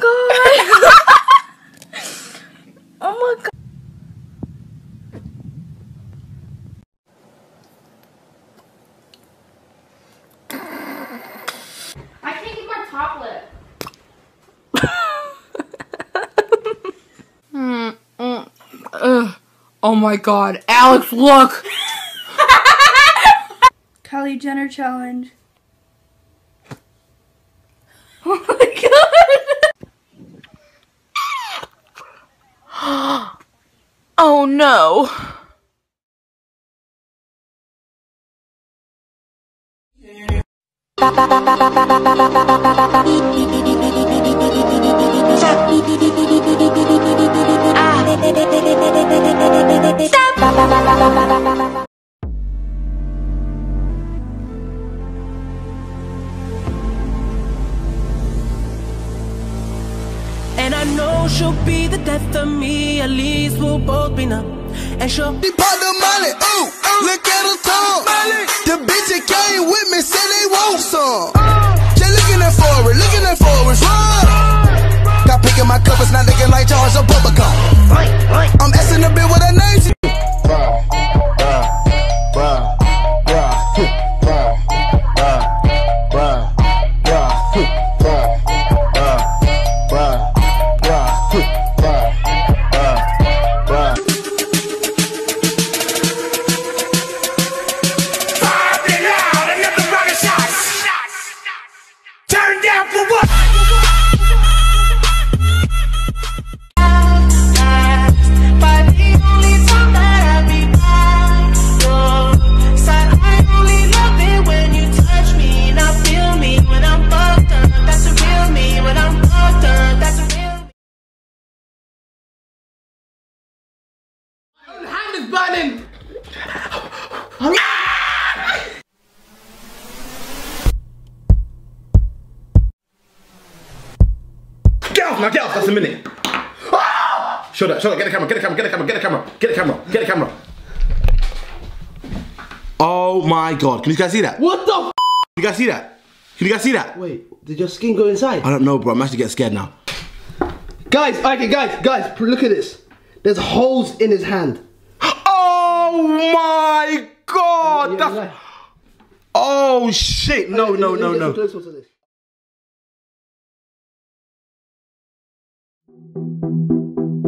Oh my god. oh my god. I can't get my top lip. Mm, mm, uh, oh my god, Alex, look! Kylie Jenner challenge. Oh my god. No. And I know she'll be the death of me, at least we'll both be numb. And she'll She bought the money, ooh, look at her tongue. The bitch that came with me said they want some. Off now, get off, that's a minute. Ah! Show that, show that, get the camera, get the camera, get the camera, get the camera, get the camera, get the camera. Oh my god, can you guys see that? What the f? Can you guys see that? Can you guys see that? Wait, did your skin go inside? I don't know, bro, I'm actually getting scared now. Guys, okay, guys, guys, look at this. There's holes in his hand. Oh my god! Yeah, that's- yeah. Oh shit! No, no, no, no. Close ones of this.